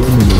criminal.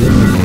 Domino.